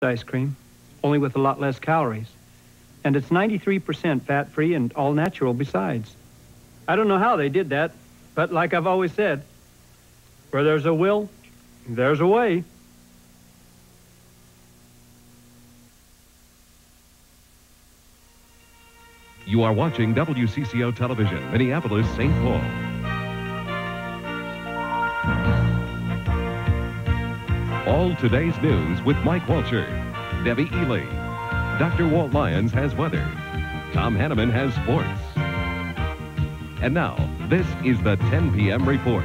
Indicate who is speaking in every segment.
Speaker 1: ice cream, only with a lot less calories. And it's 93% fat-free and all natural besides. I don't know how they did that, but like I've always said, where there's a will, there's a way.
Speaker 2: You are watching WCCO Television, Minneapolis, St. Paul. All today's news with Mike Walcher, Debbie Ely. Dr. Walt Lyons has weather. Tom Hanneman has sports. And now, this is the 10 p.m. report.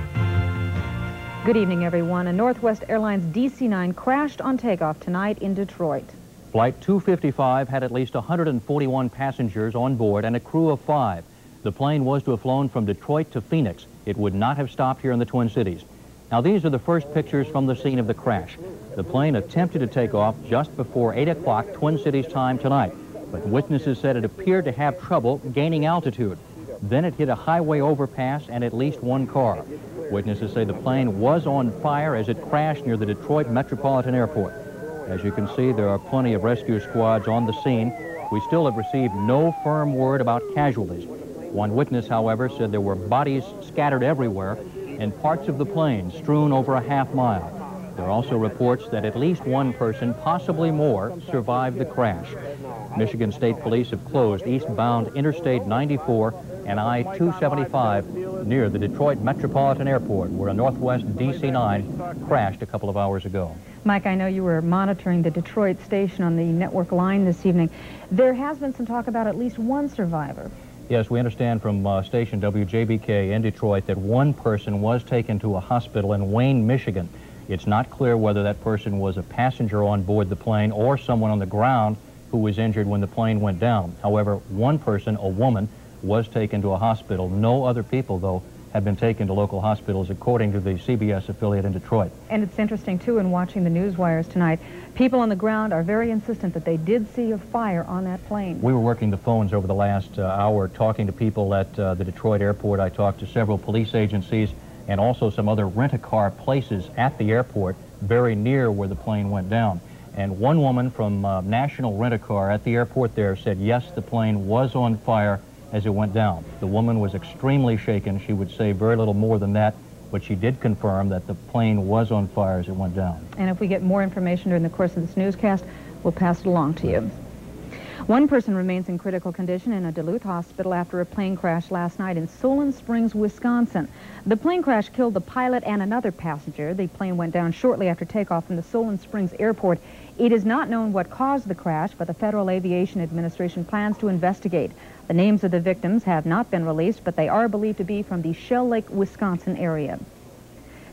Speaker 3: Good evening, everyone. A Northwest Airlines DC-9 crashed on takeoff tonight in Detroit.
Speaker 4: Flight 255 had at least 141 passengers on board and a crew of five. The plane was to have flown from Detroit to Phoenix. It would not have stopped here in the Twin Cities. Now, these are the first pictures from the scene of the crash. The plane attempted to take off just before 8 o'clock Twin Cities time tonight, but witnesses said it appeared to have trouble gaining altitude. Then it hit a highway overpass and at least one car. Witnesses say the plane was on fire as it crashed near the Detroit Metropolitan Airport. As you can see, there are plenty of rescue squads on the scene. We still have received no firm word about casualties. One witness, however, said there were bodies scattered everywhere and parts of the plane strewn over a half mile. There are also reports that at least one person, possibly more, survived the crash. Michigan State Police have closed eastbound Interstate 94 and I-275 near the Detroit Metropolitan Airport, where a Northwest DC-9 crashed a couple of hours ago.
Speaker 3: Mike, I know you were monitoring the Detroit station on the network line this evening. There has been some talk about at least one survivor.
Speaker 4: Yes, we understand from uh, station WJBK in Detroit that one person was taken to a hospital in Wayne, Michigan. It's not clear whether that person was a passenger on board the plane or someone on the ground who was injured when the plane went down. However, one person, a woman, was taken to a hospital. No other people, though, have been taken to local hospitals, according to the CBS affiliate in Detroit.
Speaker 3: And it's interesting, too, in watching the news wires tonight, people on the ground are very insistent that they did see a fire on that plane.
Speaker 4: We were working the phones over the last uh, hour, talking to people at uh, the Detroit airport. I talked to several police agencies and also some other rent-a-car places at the airport very near where the plane went down. And one woman from uh, National Rent-A-Car at the airport there said, yes, the plane was on fire as it went down. The woman was extremely shaken. She would say very little more than that, but she did confirm that the plane was on fire as it went down.
Speaker 3: And if we get more information during the course of this newscast, we'll pass it along to you. One person remains in critical condition in a Duluth hospital after a plane crash last night in Solon Springs, Wisconsin. The plane crash killed the pilot and another passenger. The plane went down shortly after takeoff from the Solon Springs airport. It is not known what caused the crash, but the Federal Aviation Administration plans to investigate. The names of the victims have not been released, but they are believed to be from the Shell Lake, Wisconsin area.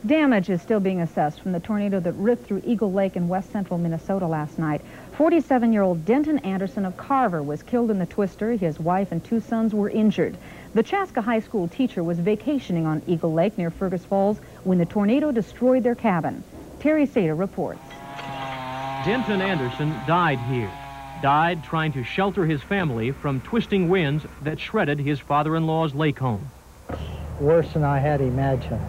Speaker 3: Damage is still being assessed from the tornado that ripped through Eagle Lake in west central Minnesota last night. 47-year-old Denton Anderson of Carver was killed in the twister. His wife and two sons were injured. The Chaska High School teacher was vacationing on Eagle Lake near Fergus Falls when the tornado destroyed their cabin. Terry Sater reports.
Speaker 5: Denton Anderson died here. Died trying to shelter his family from twisting winds that shredded his father-in-law's lake home.
Speaker 6: Worse than I had imagined.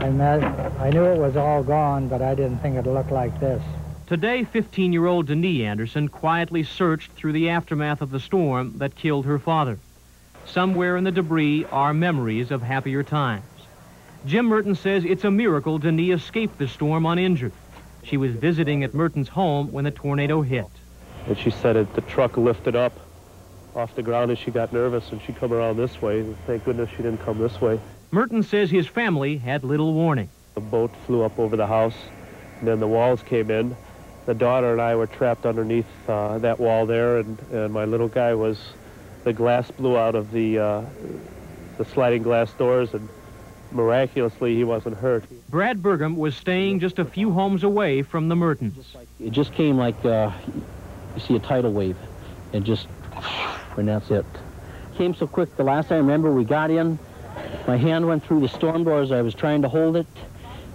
Speaker 6: I, met, I knew it was all gone, but I didn't think it'd look like this.
Speaker 5: Today, 15-year-old Denise Anderson quietly searched through the aftermath of the storm that killed her father. Somewhere in the debris are memories of happier times. Jim Merton says it's a miracle Denise escaped the storm uninjured. She was visiting at Merton's home when the tornado hit.
Speaker 7: And she said that the truck lifted up off the ground as she got nervous and she come around this way. Thank goodness she didn't come this way.
Speaker 5: Merton says his family had little warning.
Speaker 7: The boat flew up over the house, and then the walls came in. The daughter and I were trapped underneath uh, that wall there, and, and my little guy was, the glass blew out of the, uh, the sliding glass doors, and miraculously he wasn't hurt.
Speaker 5: Brad Burgum was staying just a few homes away from the Mertons.
Speaker 8: It just came like uh, you see a tidal wave, and just, and that's it. Came so quick. The last I remember, we got in, my hand went through the storm door as I was trying to hold it,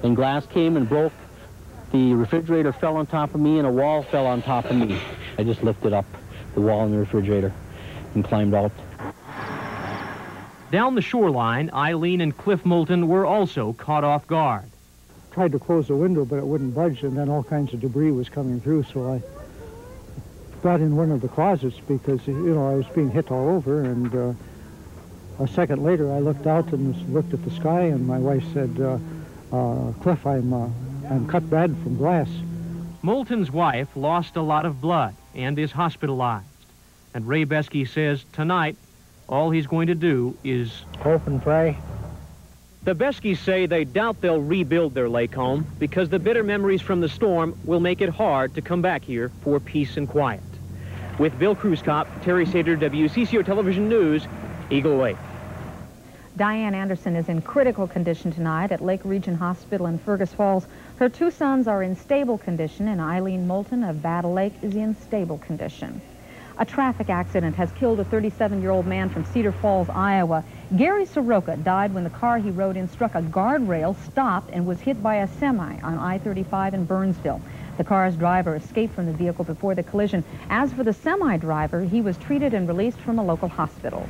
Speaker 8: and glass came and broke. The refrigerator fell on top of me, and a wall fell on top of me. I just lifted up the wall in the refrigerator and climbed out.
Speaker 5: Down the shoreline, Eileen and Cliff Moulton were also caught off guard.
Speaker 6: tried to close the window, but it wouldn't budge, and then all kinds of debris was coming through, so I got in one of the closets because, you know, I was being hit all over, and uh, a second later I looked out and looked at the sky, and my wife said, uh, uh, Cliff, I'm, uh, I'm cut bad from glass.
Speaker 5: Moulton's wife lost a lot of blood and is hospitalized. And Ray Besky says tonight, all he's going to do is
Speaker 6: Hope and pray.
Speaker 5: The Beskies say they doubt they'll rebuild their lake home because the bitter memories from the storm will make it hard to come back here for peace and quiet. With Bill Kreuskop, Terry Sater, WCCO Television News, Eagle Lake.
Speaker 3: Diane Anderson is in critical condition tonight at Lake Region Hospital in Fergus Falls. Her two sons are in stable condition, and Eileen Moulton of Battle Lake is in stable condition. A traffic accident has killed a 37-year-old man from Cedar Falls, Iowa. Gary Soroka died when the car he rode in struck a guardrail, stopped, and was hit by a semi on I-35 in Burnsville. The car's driver escaped from the vehicle before the collision. As for the semi-driver, he was treated and released from a local hospital.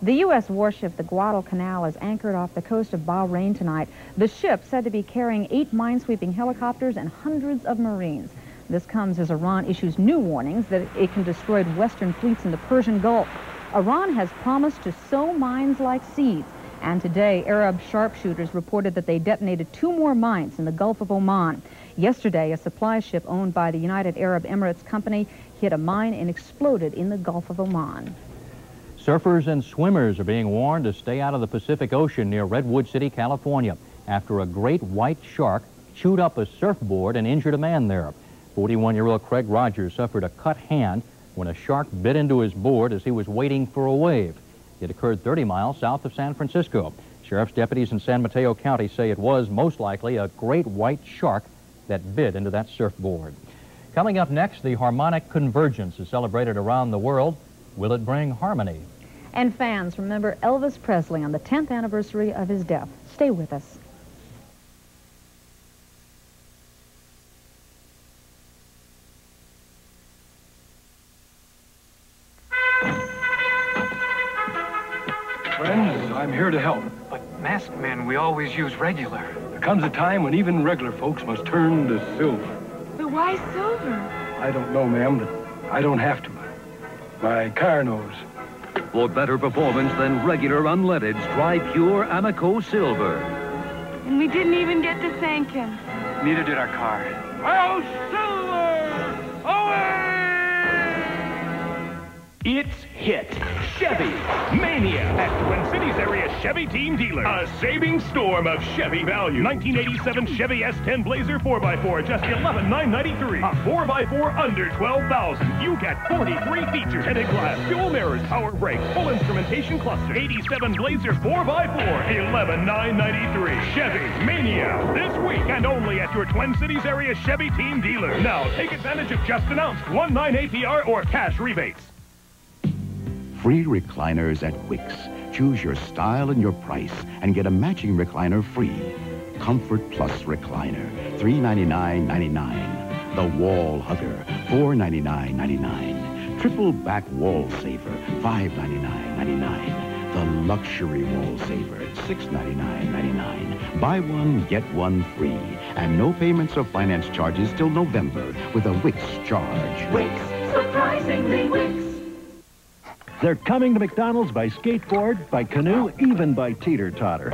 Speaker 3: The U.S. warship, the Guadalcanal, is anchored off the coast of Bahrain tonight. The ship said to be carrying eight minesweeping helicopters and hundreds of Marines. This comes as Iran issues new warnings that it can destroy Western fleets in the Persian Gulf. Iran has promised to sow mines like seeds. And today, Arab sharpshooters reported that they detonated two more mines in the Gulf of Oman. Yesterday, a supply ship owned by the United Arab Emirates Company hit a mine and exploded in the Gulf of Oman.
Speaker 4: Surfers and swimmers are being warned to stay out of the Pacific Ocean near Redwood City, California, after a great white shark chewed up a surfboard and injured a man there. 41-year-old Craig Rogers suffered a cut hand when a shark bit into his board as he was waiting for a wave. It occurred 30 miles south of San Francisco. Sheriff's deputies in San Mateo County say it was most likely a great white shark that bit into that surfboard. Coming up next, the harmonic convergence is celebrated around the world. Will it bring harmony?
Speaker 3: And fans remember Elvis Presley on the 10th anniversary of his death. Stay with us.
Speaker 9: We always use regular.
Speaker 10: There comes a time when even regular folks must turn to silver.
Speaker 11: But why silver?
Speaker 10: I don't know, ma'am, but I don't have to. My car knows.
Speaker 12: For better performance than regular unleaded, try pure Amoco Silver.
Speaker 11: And we didn't even get to thank him.
Speaker 9: Neither did our car.
Speaker 10: Well, silver!
Speaker 13: It's hit. Chevy Mania at Twin Cities area Chevy team dealer. A saving storm of Chevy value. 1987 Chevy S10 Blazer 4x4, just 11,993. A 4x4 under 12,000. You get 43 features, tinted glass, dual mirrors, power brakes, full instrumentation cluster. 87 Blazer 4x4, $11,993. Chevy Mania this week and only at your Twin Cities area Chevy team dealer. Now take advantage of just announced 1.9 APR or cash rebates.
Speaker 14: Free recliners at Wickes. Choose your style and your price and get a matching recliner free. Comfort Plus recliner, $399.99. The Wall Hugger, $499.99. Triple Back Wall Saver, $599.99. The Luxury Wall Saver, $699.99. Buy one, get one free. And no payments or finance charges till November with a Wickes charge.
Speaker 15: Wickes, surprisingly Wickes.
Speaker 16: They're coming to McDonald's by skateboard, by canoe, even by teeter-totter.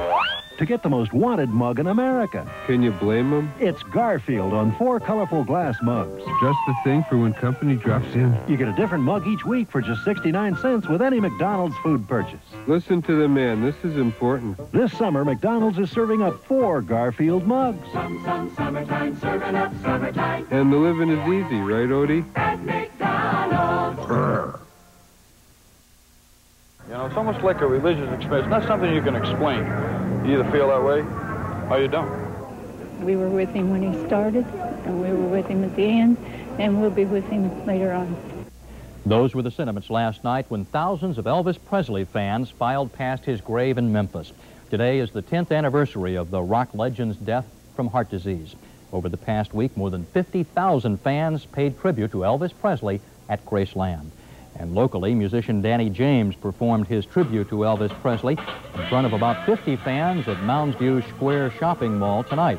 Speaker 16: To get the most wanted mug in America.
Speaker 17: Can you blame them?
Speaker 16: It's Garfield on four colorful glass mugs.
Speaker 17: Just the thing for when company drops in.
Speaker 16: You get a different mug each week for just 69 cents with any McDonald's food purchase.
Speaker 17: Listen to the man. This is important.
Speaker 16: This summer, McDonald's is serving up four Garfield mugs.
Speaker 15: Some, some, summertime, serving up summertime.
Speaker 17: And the living is easy, right, Odie?
Speaker 15: At McDonald's.
Speaker 18: You know, it's almost like a religious experience. Not something you can explain. You either feel that way or you don't.
Speaker 19: We were with him when he started, and we were with him at the end, and we'll be with him later on.
Speaker 4: Those were the sentiments last night when thousands of Elvis Presley fans filed past his grave in Memphis. Today is the 10th anniversary of the rock legend's death from heart disease. Over the past week, more than 50,000 fans paid tribute to Elvis Presley at Graceland. And locally, musician Danny James performed his tribute to Elvis Presley in front of about 50 fans at Mounds View Square Shopping Mall tonight.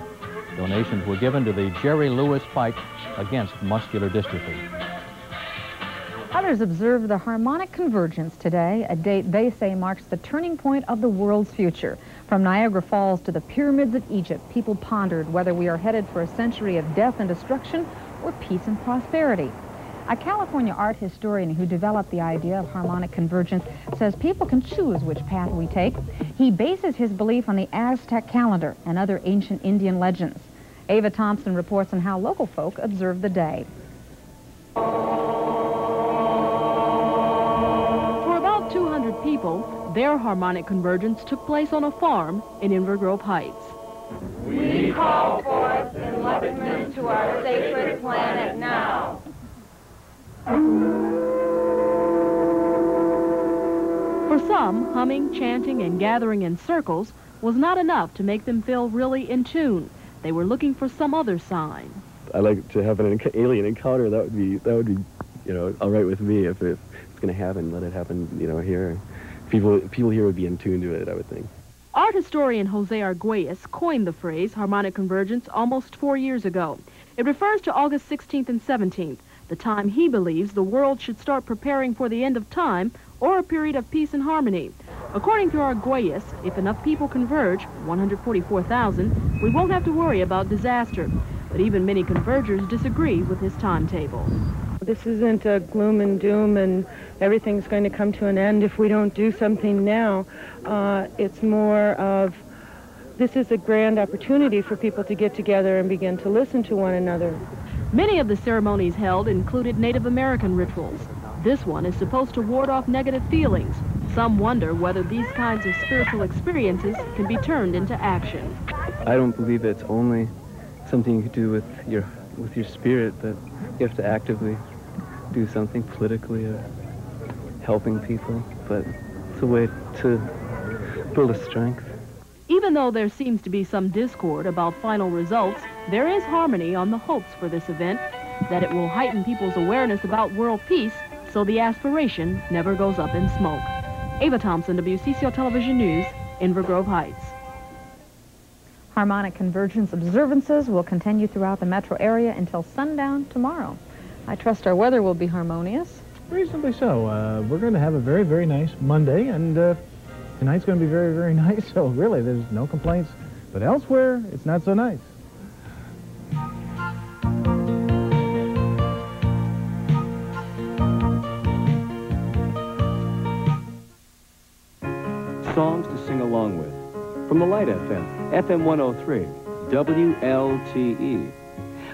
Speaker 4: Donations were given to the Jerry Lewis fight against muscular dystrophy.
Speaker 3: Others observe the harmonic convergence today, a date they say marks the turning point of the world's future. From Niagara Falls to the pyramids of Egypt, people pondered whether we are headed for a century of death and destruction or peace and prosperity. A California art historian who developed the idea of harmonic convergence says people can choose which path we take. He bases his belief on the Aztec calendar and other ancient Indian legends. Ava Thompson reports on how local folk observe the day.
Speaker 20: For about 200 people, their harmonic convergence took place on a farm in Inver Grove Heights.
Speaker 15: We call forth enlightenment to our sacred planet now.
Speaker 20: For some, humming, chanting, and gathering in circles was not enough to make them feel really in tune. They were looking for some other sign.
Speaker 21: I like to have an alien encounter. That would be that would be, you know, all right with me if, if it's going to happen. Let it happen, you know, here. People people here would be in tune to it. I would think.
Speaker 20: Art historian Jose Arguelles coined the phrase harmonic convergence almost four years ago. It refers to August 16th and 17th, the time he believes the world should start preparing for the end of time or a period of peace and harmony. According to Arguelles, if enough people converge, 144,000, we won't have to worry about disaster. But even many convergers disagree with his timetable.
Speaker 22: This isn't a gloom and doom and everything's going to come to an end if we don't do something now. Uh, it's more of this is a grand opportunity for people to get together and begin to listen to one another.
Speaker 20: Many of the ceremonies held included Native American rituals. This one is supposed to ward off negative feelings. Some wonder whether these kinds of spiritual experiences can be turned into action.
Speaker 23: I don't believe it's only something you can do with your with your spirit, but you have to actively do something politically or helping people. But it's a way to build a strength.
Speaker 20: Even though there seems to be some discord about final results, there is harmony on the hopes for this event, that it will heighten people's awareness about world peace so the aspiration never goes up in smoke. Ava Thompson, WCCO Television News, Inver Grove Heights.
Speaker 3: Harmonic convergence observances will continue throughout the metro area until sundown tomorrow. I trust our weather will be harmonious.
Speaker 24: Reasonably so. Uh, we're going to have a very, very nice Monday, and uh, tonight's going to be very, very nice, so really there's no complaints. But elsewhere, it's not so nice.
Speaker 25: The Light FM, FM 103, WLTE.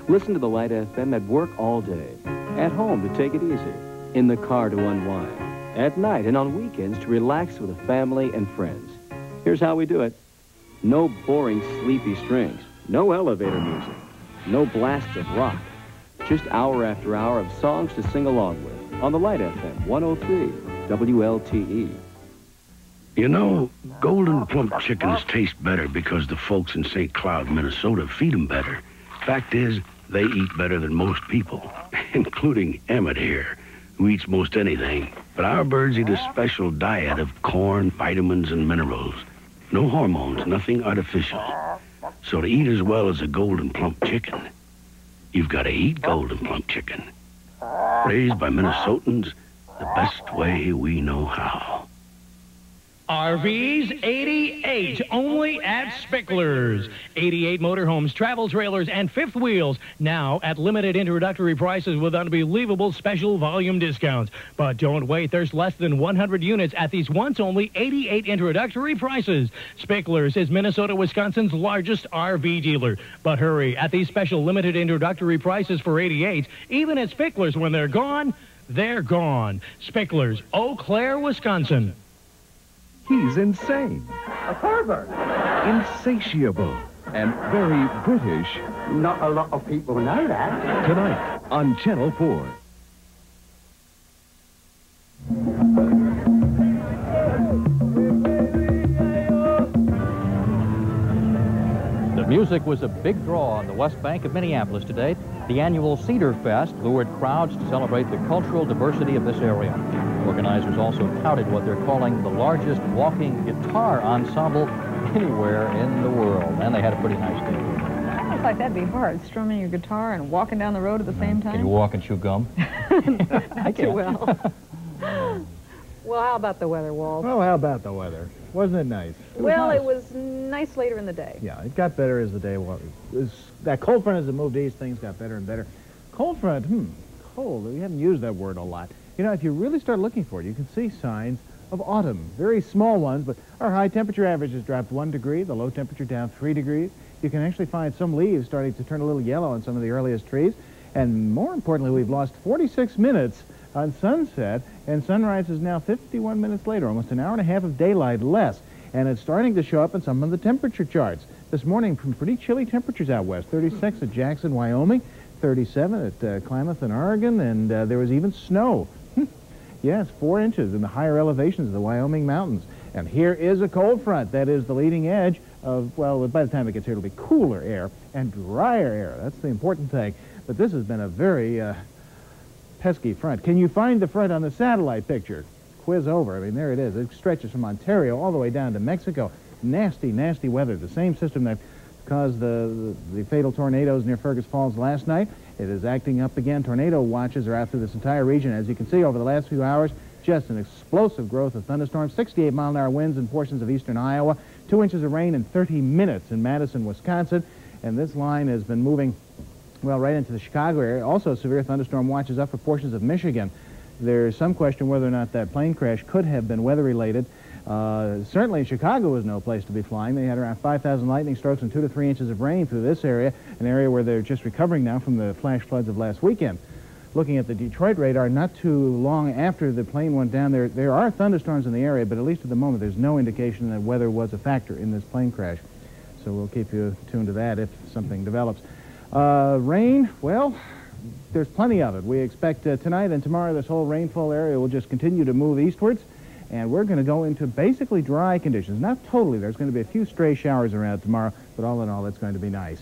Speaker 25: Listen to the Light FM at work all day, at home to take it easy, in the car to unwind, at night and on weekends to relax with the family and friends. Here's how we do it. No boring, sleepy strings. No elevator music. No blasts of rock. Just hour after hour of songs to sing along with on the Light FM 103 WLTE.
Speaker 26: You know, golden plump chickens taste better because the folks in St. Cloud, Minnesota feed them better. Fact is, they eat better than most people, including Emmett here, who eats most anything. But our birds eat a special diet of corn, vitamins, and minerals. No hormones, nothing artificial. So to eat as well as a golden plump chicken, you've got to eat golden plump chicken. Raised by Minnesotans the best way we know how.
Speaker 27: RVs 88 only at Spickler's. 88 motorhomes, travel trailers, and fifth wheels now at limited introductory prices with unbelievable special volume discounts. But don't wait, there's less than 100 units at these once only 88 introductory prices. Spickler's is Minnesota, Wisconsin's largest RV dealer. But hurry, at these special limited introductory prices for 88, even at Spickler's when they're gone, they're gone. Spickler's, Eau Claire, Wisconsin.
Speaker 28: He's insane,
Speaker 29: A pervert.
Speaker 28: insatiable, and very British.
Speaker 29: Not a lot of people know that.
Speaker 28: Tonight on Channel 4.
Speaker 4: The music was a big draw on the west bank of Minneapolis today. The annual Cedar Fest lured crowds to celebrate the cultural diversity of this area. Organizers also touted what they're calling the largest walking guitar ensemble anywhere in the world. And they had a pretty nice day.
Speaker 3: like that'd be hard, strumming your guitar and walking down the road at the same time.
Speaker 4: Can you walk and chew gum?
Speaker 3: I can. well. well, how about the weather, Walt?
Speaker 24: Well, how about the weather? Wasn't it nice? It was
Speaker 3: well,
Speaker 24: nice.
Speaker 3: it was nice later in the day.
Speaker 24: Yeah, it got better as the day was. As that cold front as it moved east, things got better and better. Cold front, hmm, cold. We haven't used that word a lot. You know, if you really start looking for it, you can see signs of autumn. Very small ones, but our high temperature average has dropped one degree, the low temperature down three degrees. You can actually find some leaves starting to turn a little yellow on some of the earliest trees. And more importantly, we've lost 46 minutes on sunset, and sunrise is now 51 minutes later, almost an hour and a half of daylight less. And it's starting to show up in some of the temperature charts. This morning, some pretty chilly temperatures out west, 36 at Jackson, Wyoming, 37 at uh, Klamath in Oregon, and uh, there was even snow. Yes, four inches in the higher elevations of the Wyoming mountains. And here is a cold front. That is the leading edge of, well, by the time it gets here, it'll be cooler air and drier air. That's the important thing. But this has been a very uh, pesky front. Can you find the front on the satellite picture? Quiz over. I mean, there it is. It stretches from Ontario all the way down to Mexico. Nasty, nasty weather. The same system that caused the, the, the fatal tornadoes near Fergus Falls last night. It is acting up again. Tornado watches are out through this entire region. As you can see, over the last few hours, just an explosive growth of thunderstorms. 68 mile an hour winds in portions of eastern Iowa. Two inches of rain in 30 minutes in Madison, Wisconsin. And this line has been moving, well, right into the Chicago area. Also, severe thunderstorm watches up for portions of Michigan. There's some question whether or not that plane crash could have been weather-related. Uh, certainly, Chicago was no place to be flying. They had around 5,000 lightning strokes and two to three inches of rain through this area, an area where they're just recovering now from the flash floods of last weekend. Looking at the Detroit radar, not too long after the plane went down there, there are thunderstorms in the area, but at least at the moment, there's no indication that weather was a factor in this plane crash. So we'll keep you tuned to that if something develops. Uh, rain, well, there's plenty of it. We expect uh, tonight and tomorrow this whole rainfall area will just continue to move eastwards, and we're going to go into basically dry conditions. Not totally. There's going to be a few stray showers around tomorrow, but all in all, it's going to be nice.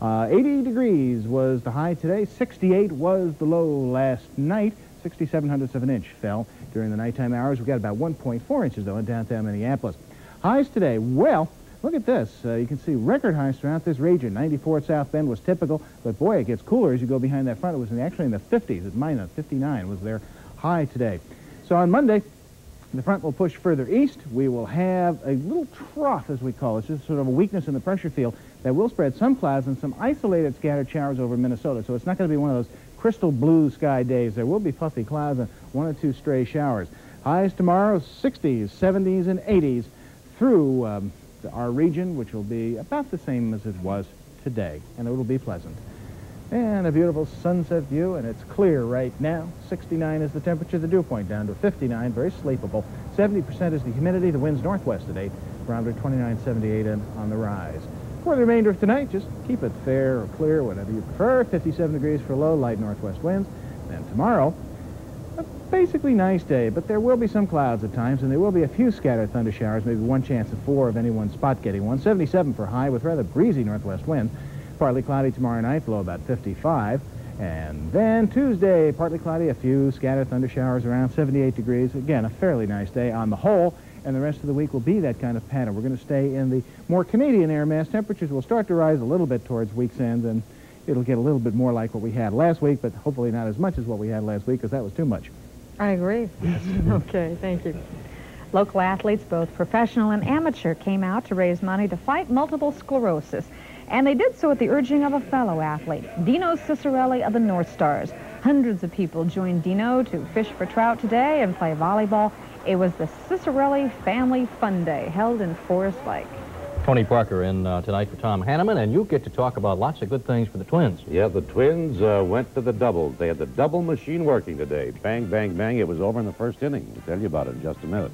Speaker 24: Uh, 80 degrees was the high today. 68 was the low last night. 67 hundredths of an inch fell during the nighttime hours. We got about 1.4 inches, though, in downtown Minneapolis. Highs today, well, look at this. Uh, you can see record highs throughout this region. 94 at South Bend was typical, but boy, it gets cooler as you go behind that front. It was in, actually in the 50s. At minus 59 was their high today. So on Monday, the front will push further east. We will have a little trough, as we call it, just sort of a weakness in the pressure field that will spread some clouds and some isolated scattered showers over Minnesota. So it's not going to be one of those crystal blue sky days. There will be puffy clouds and one or two stray showers. Highs tomorrow, 60s, 70s, and 80s through um, our region, which will be about the same as it was today, and it will be pleasant. And a beautiful sunset view, and it's clear right now. 69 is the temperature, the dew point down to 59, very sleepable. 70% is the humidity, the wind's northwest today, barometer 29.78 and on the rise. For the remainder of tonight, just keep it fair or clear, whatever you prefer. 57 degrees for low, light northwest winds. Then tomorrow, a basically nice day, but there will be some clouds at times, and there will be a few scattered thunder showers, maybe one chance of four of any one spot getting one. 77 for high with rather breezy northwest winds. Partly cloudy tomorrow night, low about 55. And then Tuesday, partly cloudy, a few scattered thunder showers around 78 degrees. Again, a fairly nice day on the whole. And the rest of the week will be that kind of pattern. We're going to stay in the more Canadian air mass. Temperatures will start to rise a little bit towards week's end, and it'll get a little bit more like what we had last week, but hopefully not as much as what we had last week, because that was too much.
Speaker 3: I agree. okay, thank you. Local athletes, both professional and amateur, came out to raise money to fight multiple sclerosis. And they did so at the urging of a fellow athlete, Dino Ciccarelli of the North Stars. Hundreds of people joined Dino to fish for trout today and play volleyball. It was the Ciccarelli Family Fun Day held in Forest Lake.
Speaker 4: Tony Parker in uh, tonight for Tom Hanneman, and you get to talk about lots of good things for the Twins.
Speaker 30: Yeah, the Twins uh, went to the doubles. They had the double machine working today. Bang, bang, bang. It was over in the first inning. We'll tell you about it in just a minute.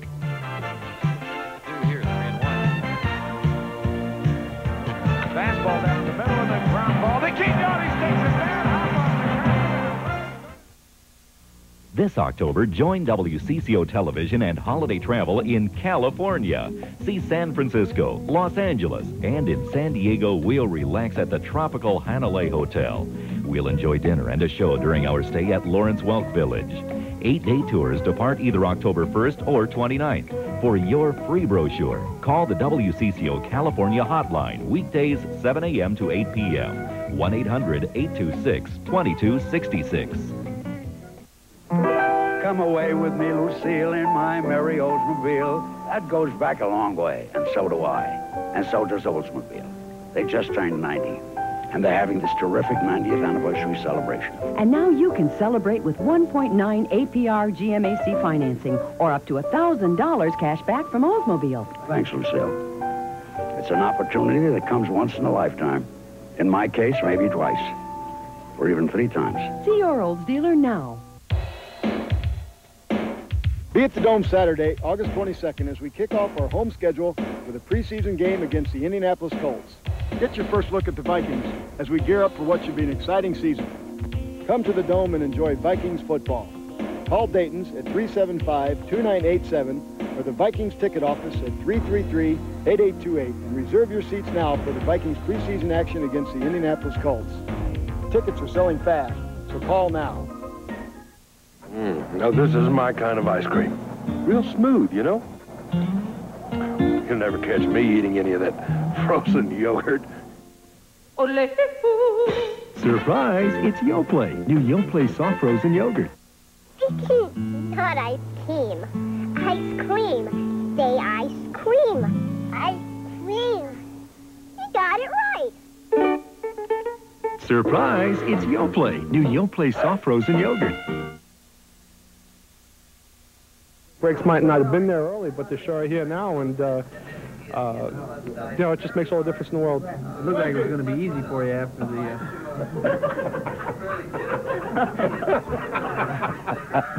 Speaker 28: This October, join WCCO Television and Holiday Travel in California. See San Francisco, Los Angeles, and in San Diego, we'll relax at the tropical Hanalei Hotel. We'll enjoy dinner and a show during our stay at Lawrence Welk Village. Eight-day tours depart either October 1st or 29th. for your free brochure. Call the WCCO California hotline weekdays 7 a.m. to 8 p.m. 1-800-826-2266.
Speaker 29: Come away with me, Lucille, in my merry Oldsmobile. That goes back a long way, and so do I. And so does Oldsmobile. They just turned 90, and they're having this terrific 90th anniversary celebration.
Speaker 31: And now you can celebrate with 1.9 APR GMAC financing or up to $1,000 cash back from Oldsmobile.
Speaker 29: Thanks, Lucille. It's an opportunity that comes once in a lifetime. In my case, maybe twice. Or even three times.
Speaker 31: See your Olds dealer now.
Speaker 32: Be at the Dome Saturday, August 22nd, as we kick off our home schedule with a preseason game against the Indianapolis Colts. Get your first look at the Vikings as we gear up for what should be an exciting season. Come to the Dome and enjoy Vikings football. Call Dayton's at 375-2987 or the Vikings ticket office at 333-8828 and reserve your seats now for the Vikings preseason action against the Indianapolis Colts. Tickets are selling fast, so call now.
Speaker 33: Mm, now, this is my kind of ice cream. Real smooth, you know? You'll never catch me eating any of that frozen yogurt.
Speaker 16: Surprise! It's Yoplait. New Yoplait soft frozen yogurt.
Speaker 34: Not ice cream. Ice cream. Say ice cream. Ice cream. You got it right.
Speaker 16: Surprise! It's Yoplait. New Yoplait soft frozen yogurt.
Speaker 35: Brakes might not have been there early, but they're sure here now, and uh, uh, you know it just makes all the difference in the world.
Speaker 24: It looked like it was going to be easy for you after
Speaker 30: the.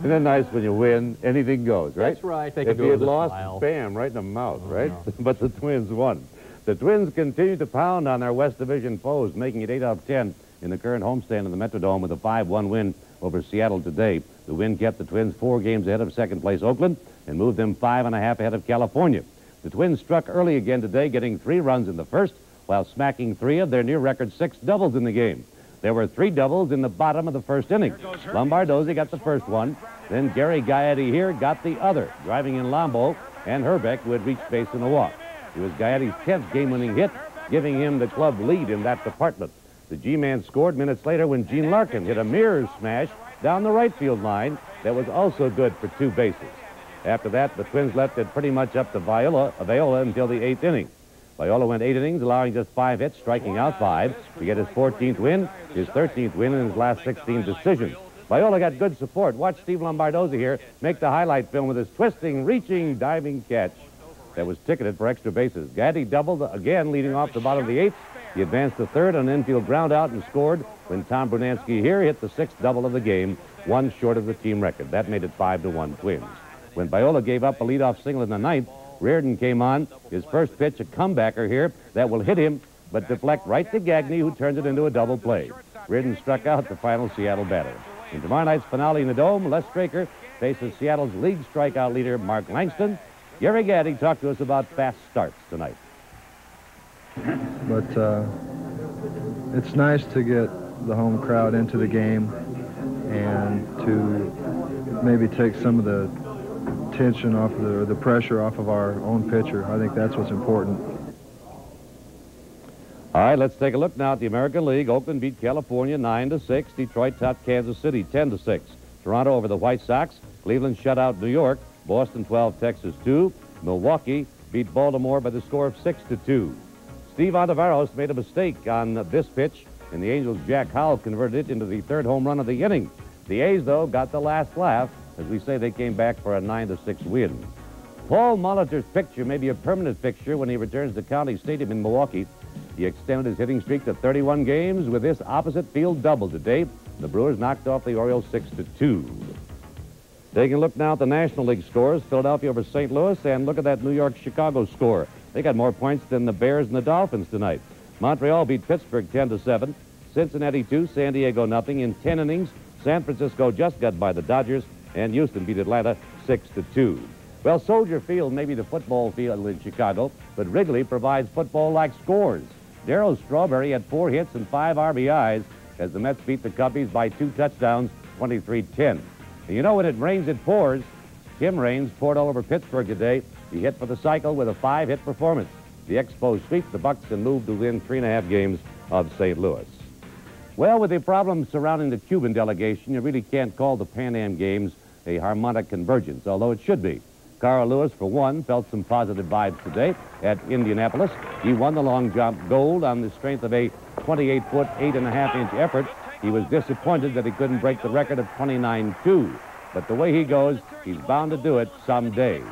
Speaker 30: Isn't it nice when you win? Anything goes, right?
Speaker 4: That's right. They
Speaker 30: if
Speaker 4: can do
Speaker 30: you
Speaker 4: it
Speaker 30: had
Speaker 4: with a
Speaker 30: lost,
Speaker 4: smile.
Speaker 30: bam, right in the mouth,
Speaker 4: Oh,
Speaker 30: right?
Speaker 4: no.
Speaker 30: but the Twins won. The Twins continue to pound on their West Division foes, making it 8 out of 10 in the current homestand in the Metrodome with a 5-1 win over Seattle today. The win kept the Twins four games ahead of second place Oakland and moved them five and a half ahead of California. The Twins struck early again today, getting three runs in the first, while smacking three of their near record six doubles in the game. There were three doubles in the bottom of the first inning. Lombardozzi got the first one. Then Gary Gaetti here got the other, driving in Lombo and Hrbek, who had reached base in a walk. It was Gaetti's 10th game-winning hit, giving him the club lead in that department. The G-man scored minutes later when Gene Larkin hit a mirror smash down the right field line that was also good for two bases. After that, the Twins left it pretty much up to Viola, Viola until the eighth inning. Viola went eight innings, allowing just five hits, striking out five to get his 14th win, his 13th win in his last 16 decisions. Viola got good support. Watch Steve Lombardozzi here make the highlight film with his twisting, reaching, diving catch that was ticketed for extra bases. Gaetti doubled again, leading off the bottom of the eighth. He advanced to third on an infield ground out and scored when Tom Brunansky here hit the sixth double of the game, one short of the team record. That made it five to one Twins. When Viola gave up a leadoff single in the ninth, Reardon came on. His first pitch, a comebacker here that will hit him, but deflect right to Gagne, who turns it into a double play. Reardon struck out the final Seattle batter. In tomorrow night's finale in the Dome, Les Straker faces Seattle's league strikeout leader, Mark Langston. Gary Gaetti talked to us about fast starts tonight.
Speaker 35: But uh, it's nice to get the home crowd into the game and to maybe take some of the tension off the, the pressure off of our own pitcher. I think that's what's important.
Speaker 30: All right, let's take a look now at the American League. Oakland beat California 9 to 6. Detroit topped Kansas City 10 to 6. Toronto over the White Sox. Cleveland shut out New York. Boston 12, Texas 2. Milwaukee beat Baltimore by the score of 6 to 2. Steve Ontiveros made a mistake on this pitch, and the Angels' Jack Howell converted it into the third home run of the inning. The A's, though, got the last laugh. As we say, they came back for a 9 to 6 win. Paul Molitor's picture may be a permanent fixture when he returns to County Stadium in Milwaukee. He extended his hitting streak to 31 games with this opposite field double today. The Brewers knocked off the Orioles 6 to 2. Taking a look now at the National League scores, Philadelphia over St. Louis, and look at that New York-Chicago score. They got more points than the Bears and the Dolphins tonight. Montreal beat Pittsburgh 10 to 7. Cincinnati 2, San Diego nothing. In 10 innings, San Francisco just got by the Dodgers, and Houston beat Atlanta 6 to 2. Well, Soldier Field may be the football field in Chicago, but Wrigley provides football-like scores. Darryl Strawberry had four hits and five RBIs as the Mets beat the Cubbies by two touchdowns, 23-10. You know when it rains, it pours. Tim Raines poured all over Pittsburgh today. He hit for the cycle with a five-hit performance. The Expos sweep the Bucs and move to win three and a half games of St. Louis. Well, with the problems surrounding the Cuban delegation, you really can't call the Pan Am Games a harmonic convergence, although it should be. Carl Lewis, for one, felt some positive vibes today at Indianapolis. He won the long jump gold on the strength of a 28-foot, 8.5-inch effort. He was disappointed that he couldn't break the record of 29.2. But the way he goes, he's bound to do it someday.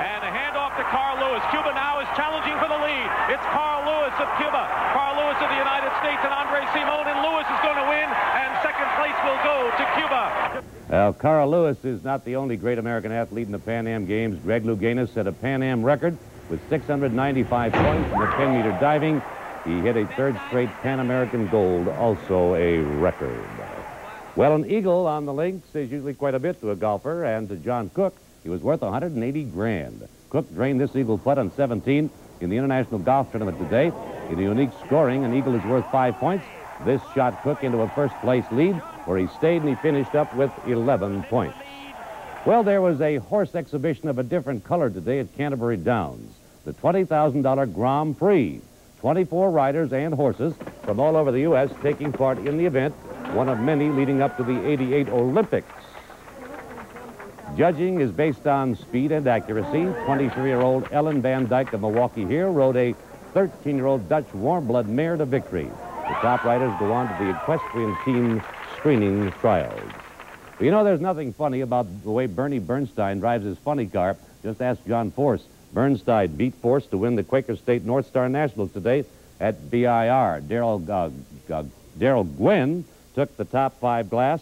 Speaker 36: And a handoff to Carl Lewis. Cuba now is challenging for the lead. It's Carl Lewis of Cuba. Carl Lewis of the United States and Andre Simon. And Lewis is going to win. And second place will go to Cuba.
Speaker 30: Well, Carl Lewis is not the only great American athlete in the Pan Am Games. Greg Louganis set a Pan Am record with 695 points in the 10-meter diving. He hit a third straight Pan American gold, also a record. Well, an eagle on the links is usually quite a bit to a golfer, and to John Cook, he was worth 180 grand. Cook drained this eagle putt on 17 in the International Golf Tournament today. In a unique scoring, an eagle is worth five points. This shot Cook into a first-place lead, where he stayed and he finished up with 11 points. Well, there was a horse exhibition of a different color today at Canterbury Downs, the $20,000 Grand Prix. 24 riders and horses from all over the U.S. taking part in the event, one of many leading up to the 88 Olympics. Judging is based on speed and accuracy. 23-year-old Ellen Van Dyke of Milwaukee here rode a 13-year-old Dutch warm-blood mare to victory. The top riders go on to the equestrian team screening trials. But you know, there's nothing funny about the way Bernie Bernstein drives his funny car. Just ask John Force. Bernstein beat Force to win the Quaker State North Star Nationals today at BIR. Darrell uh, uh, Darrell Gwynn took the top five glass,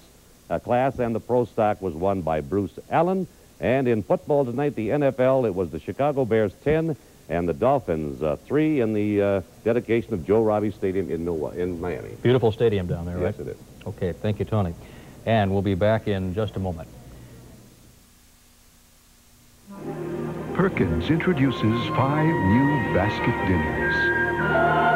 Speaker 30: class, and the pro stock was won by Bruce Allen. And in football tonight, the NFL, it was the Chicago Bears 10 and the Dolphins uh, 3 in the uh, dedication of Joe Robbie Stadium in, Milwaukee, in Miami.
Speaker 4: Beautiful stadium down there, right?
Speaker 30: Yes, it is.
Speaker 4: Okay, thank you, Tony. And we'll be back in just a moment.
Speaker 37: Perkins introduces five new basket dinners.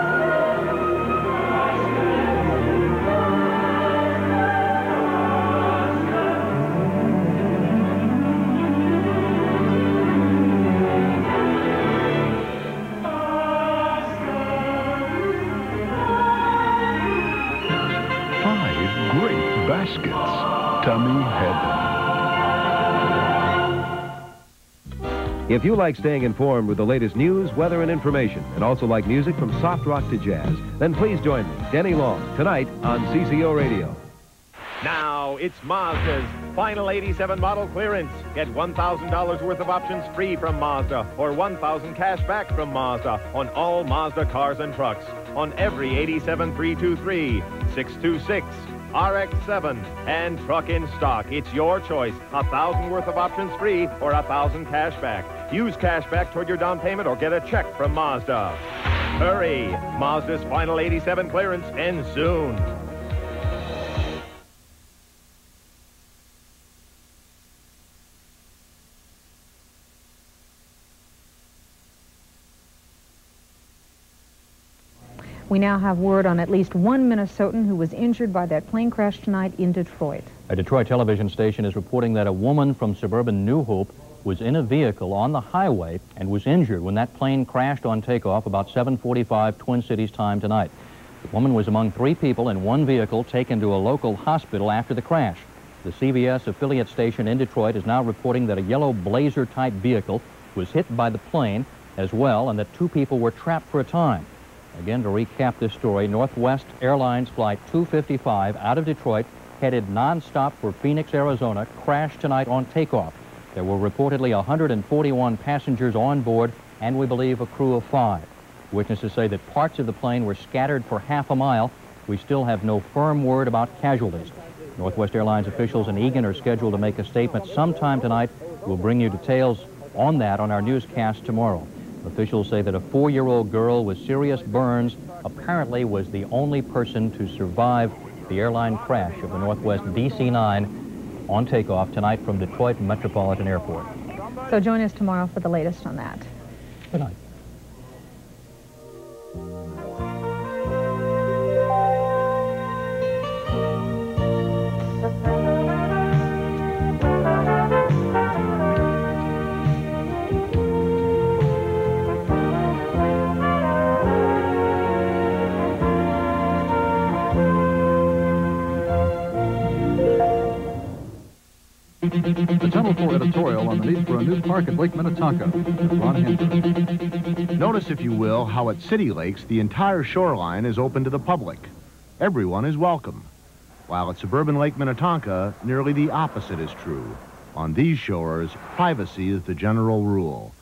Speaker 38: If you like staying informed with the latest news, weather, and information, and also like music from soft rock to jazz, then please join me, Denny Long, tonight on CCO Radio.
Speaker 39: Now, it's Mazda's final 87 model clearance. Get $1,000 worth of options free from Mazda or 1,000 cash back from Mazda on all Mazda cars and trucks. On every 87 323, 626, RX-7, and truck in stock. It's your choice. A thousand worth of options free or a thousand cash back. Use cash back toward your down payment or get a check from Mazda. Hurry! Mazda's final 87 clearance ends soon.
Speaker 3: We now have word on at least one Minnesotan who was injured by that plane crash tonight in Detroit.
Speaker 4: A Detroit television station is reporting that a woman from suburban New Hope was in a vehicle on the highway and was injured when that plane crashed on takeoff about 7.45 Twin Cities time tonight. The woman was among three people in one vehicle taken to a local hospital after the crash. The CBS affiliate station in Detroit is now reporting that a yellow Blazer-type vehicle was hit by the plane as well and that two people were trapped for a time. Again, to recap this story, Northwest Airlines Flight 255 out of Detroit, headed nonstop for Phoenix, Arizona, crashed tonight on takeoff. There were reportedly 141 passengers on board and we believe a crew of five. Witnesses say that parts of the plane were scattered for half a mile. We still have no firm word about casualties. Northwest Airlines officials in Eagan are scheduled to make a statement sometime tonight. We'll bring you details on that on our newscast tomorrow. Officials say that a four-year-old girl with serious burns apparently was the only person to survive the airline crash of the Northwest DC-9 on takeoff tonight from Detroit Metropolitan Airport.
Speaker 3: So join us tomorrow for the latest on that.
Speaker 4: Good night.
Speaker 40: The Channel 4 editorial on the need for a new park at Lake Minnetonka Ron.
Speaker 41: Notice, if you will, how at City Lakes the entire shoreline is open to the public. Everyone is welcome. While at suburban Lake Minnetonka, nearly the opposite is true. On these shores, privacy is the general rule.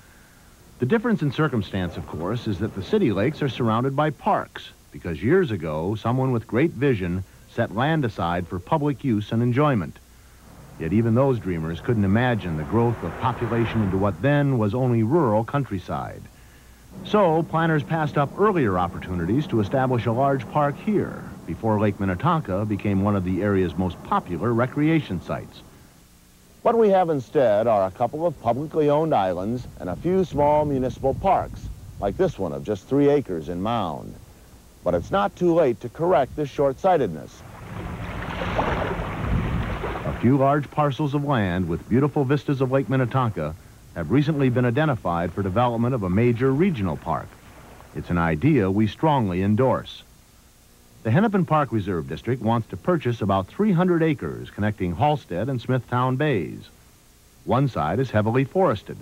Speaker 41: The difference in circumstance, of course, is that the city lakes are surrounded by parks, because years ago, someone with great vision set land aside for public use and enjoyment. Yet even those dreamers couldn't imagine the growth of population into what then was only rural countryside. So, planners passed up earlier opportunities to establish a large park here before Lake Minnetonka became one of the area's most popular recreation sites.
Speaker 42: What we have instead are a couple of publicly owned islands and a few small municipal parks, like this one of just three acres in Mound. But it's not too late to correct this short-sightedness.
Speaker 41: Few large parcels of land with beautiful vistas of Lake Minnetonka have recently been identified for development of a major regional park. It's an idea we strongly endorse. The Hennepin Park Reserve District wants to purchase about 300 acres connecting Halsted and Smithtown Bays. One side is heavily forested.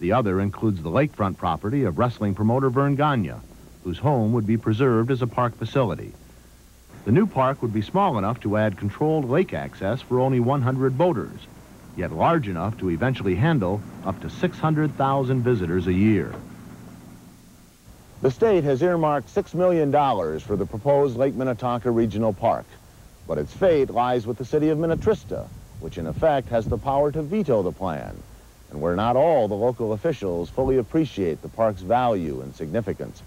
Speaker 41: The other includes the lakefront property of wrestling promoter Verne Gagne, whose home would be preserved as a park facility. The new park would be small enough to add controlled lake access for only 100 boaters, yet large enough to eventually handle up to 600,000 visitors a year.
Speaker 42: The state has earmarked $6 million for the proposed Lake Minnetonka Regional Park, but its fate lies with the city of Minnetrista, which in effect has the power to veto the plan, and where not all the local officials fully appreciate the park's value and significance.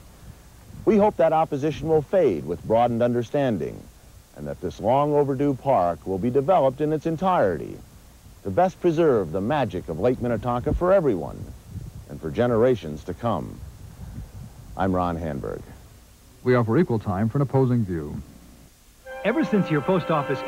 Speaker 42: We hope that opposition will fade with broadened understanding, and that this long overdue park will be developed in its entirety to best preserve the magic of Lake Minnetonka for everyone and for generations to come. I'm Ron Handberg.
Speaker 40: We offer equal time for an opposing view.
Speaker 43: Ever since your post office